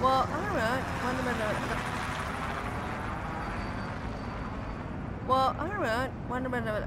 Well, alright. Wonder whether Well, alright. Wonder whether